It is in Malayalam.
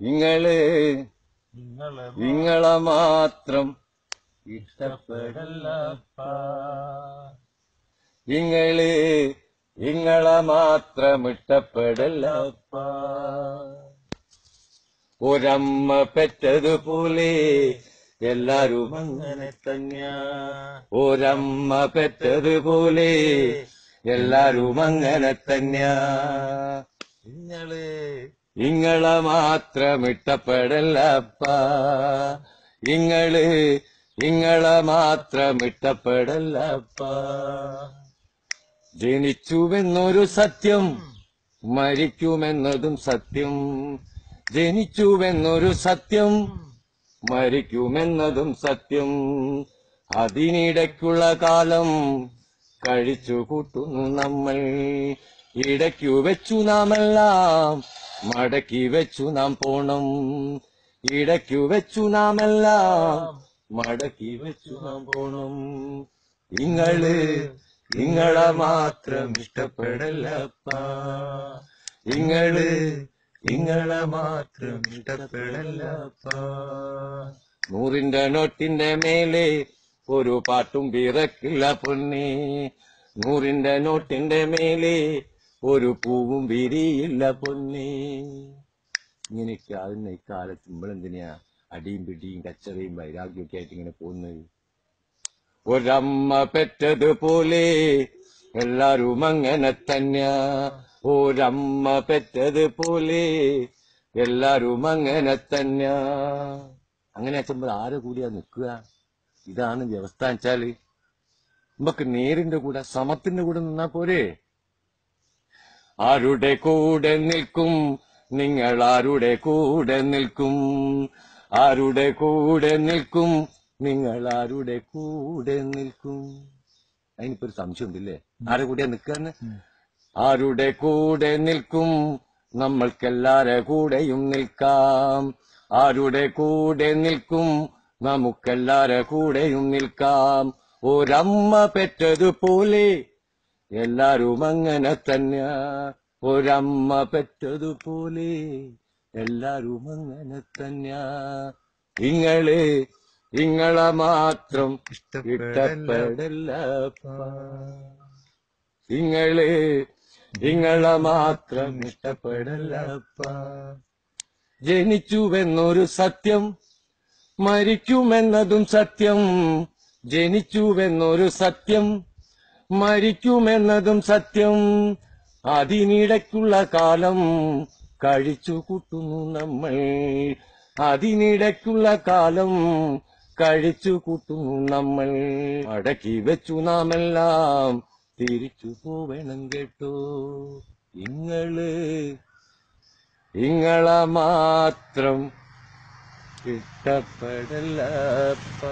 നിങ്ങളെ ഇങ്ങളെ മാത്രം ഇഷ്ടപ്പെടല്ലപ്പ നിങ്ങളെ നിങ്ങളെ മാത്രം ഇഷ്ടപ്പെടല്ലപ്പ ഒരമ്മ പെറ്റതുപോലെ എല്ലാരും അങ്ങനെ തന്നെയാ. ഒരമ്മ പെറ്റതുപോലെ എല്ലാരും അങ്ങനെ തന്നെയാ. നിങ്ങൾ ഇങ്ങളെ മാത്രം ഇഷ്ടപ്പെടല്ലപ്പ ഇങ്ങൾ ഇങ്ങളെ മാത്രം ഇഷ്ടപ്പെടല്ലപ്പ ജനിച്ചുവെന്നൊരു സത്യം മരിക്കുമെന്നതും സത്യം. ജനിച്ചുവെന്നൊരു സത്യം മരിക്കുമെന്നതും സത്യം. അതിനിടയ്ക്കുള്ള കാലം കഴിച്ചു കൂട്ടുന്നു നമ്മൾ. ഇടയ്ക്കു വെച്ചു നാമെല്ലാം മടക്കി വെച്ചു നാം പോണം. ഇടയ്ക്കു വെച്ചു നാം എല്ലാം മടക്കി വെച്ചു നാം പോണം. നിങ്ങൾ നിങ്ങളെ മാത്രം ഇഷ്ടപ്പെടല്ലപ്പ നിങ്ങൾ നിങ്ങളെ മാത്രം ഇഷ്ടപ്പെടല്ലപ്പ നൂറിന്റെ നോട്ടിന്റെ മേലെ ഒരു പാട്ടും പിറക്കില്ല പൊന്നേ. നൂറിന്റെ നോട്ടിന്റെ മേലെ ഒരു പൂവും വിരിയില്ല പൊന്നി. ഇങ്ങനെയൊക്കെ ആകുന്ന ഇക്കാലത്ത് നമ്മളെന്തിനാ അടിയും പിടിയും കച്ചറയും വൈരാഗ്യമൊക്കെ ആയിട്ട് ഇങ്ങനെ പോകുന്നത്? ഒരമ്മ പെറ്റതുപോലെ എല്ലാരും അങ്ങനെ തന്നെയാ. ഒരമ്മ പെറ്റതുപോലെ എല്ലാരും അങ്ങനെ തന്നെയാ. അങ്ങനെ അച്ഛൻ ആരെ കൂടിയാ നിൽക്കുക? ഇതാണ് വ്യവസ്ഥ വെച്ചാൽ നമുക്ക് നേരിന്റെ കൂടെ സമത്തിന്റെ കൂടെ നിന്നാ പോരെ? ആരുടെ കൂടെ നിൽക്കും? നിങ്ങൾ ആരുടെ കൂടെ നിൽക്കും? ആരുടെ കൂടെ നിൽക്കും? നിങ്ങൾ ആരുടെ കൂടെ നിൽക്കും? അതിനിപ്പോ ഒരു സംശയം ഉണ്ടല്ലേ ആരുടെ കൂടെ നിൽക്കാന്ന്? ആരുടെ കൂടെ നിൽക്കും? നമ്മൾക്കെല്ലാരെ കൂടെയും നിൽക്കാം. ആരുടെ കൂടെ നിൽക്കും? നമുക്കെല്ലാരെ കൂടെയും നിൽക്കാം. ഒരമ്മ പെറ്റതുപോലെ എല്ലാരും അങ്ങനെ തന്നെയാ. ഒരമ്മ പെറ്റതുപോലെ എല്ലാരും അങ്ങനെ തന്നെയാ. ഇങ്ങളെ ഇങ്ങളെ മാത്രം ഇഷ്ടപ്പെടല്ല നിങ്ങളെ ഇങ്ങളെ മാത്രം ഇഷ്ടപ്പെടല്ലപ്പ ജനിച്ചുവെന്നൊരു സത്യം മരിക്കുമെന്നതും സത്യം. ജനിച്ചുവെന്നൊരു സത്യം മരിക്കുമെന്നതും സത്യം. അതിനിടയ്ക്കുള്ള കാലം കഴിച്ചു കൂട്ടുന്നു നമ്മൾ. അതിനിടയ്ക്കുള്ള കാലം കഴിച്ചു കൂട്ടുന്നു നമ്മൾ. അടക്കി വെച്ചു നാമെല്ലാം തിരിച്ചു പോവണം കേട്ടോ. ഇങ്ങൾ ഇങ്ങളെ മാത്രം ഇഷ്ടപ്പെടല്ലപ്പ